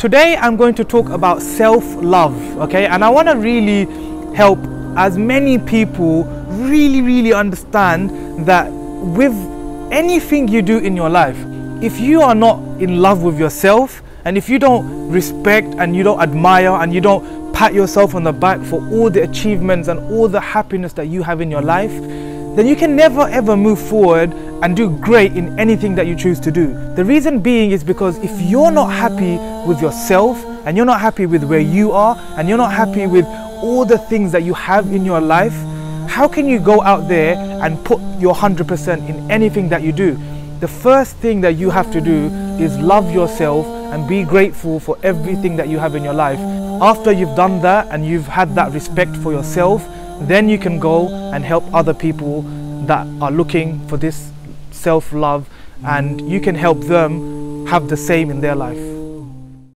Today I'm going to talk about self-love, okay? And I want to really help as many people really really understand that with anything you do in your life, if you are not in love with yourself and if you don't respect and you don't admire and you don't pat yourself on the back for all the achievements and all the happiness that you have in your life, then you can never ever move forward and do great in anything that you choose to do. The reason being is because if you're not happy with yourself and you're not happy with where you are and you're not happy with all the things that you have in your life, how can you go out there and put your 100% in anything that you do? The first thing that you have to do is love yourself and be grateful for everything that you have in your life. After you've done that and you've had that respect for yourself, then you can go and help other people that are looking for this self love and you can help them have the same in their life.